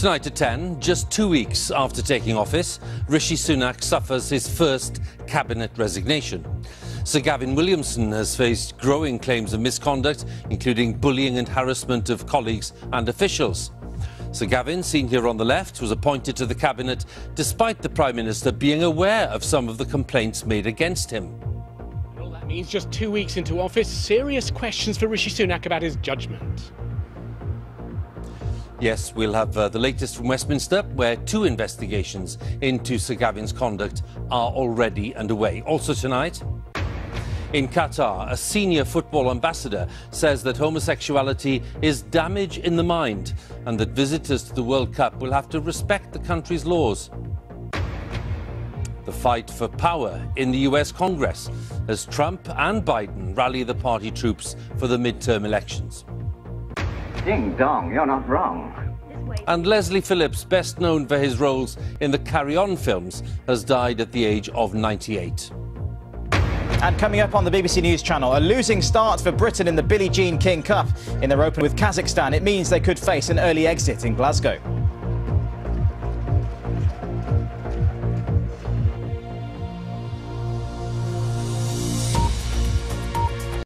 Tonight at 10, just two weeks after taking office, Rishi Sunak suffers his first cabinet resignation. Sir Gavin Williamson has faced growing claims of misconduct, including bullying and harassment of colleagues and officials. Sir Gavin, seen here on the left, was appointed to the cabinet despite the Prime Minister being aware of some of the complaints made against him. That means just two weeks into office, serious questions for Rishi Sunak about his judgment. Yes, we'll have uh, the latest from Westminster, where two investigations into Sir Gavin's conduct are already underway. Also tonight, in Qatar, a senior football ambassador says that homosexuality is damage in the mind and that visitors to the World Cup will have to respect the country's laws. The fight for power in the US Congress as Trump and Biden rally the party troops for the midterm elections. Ding dong, you're not wrong. And Leslie Phillips, best known for his roles in the Carry On films, has died at the age of 98. And coming up on the BBC News Channel, a losing start for Britain in the Billie Jean King Cup. In their open with Kazakhstan, it means they could face an early exit in Glasgow.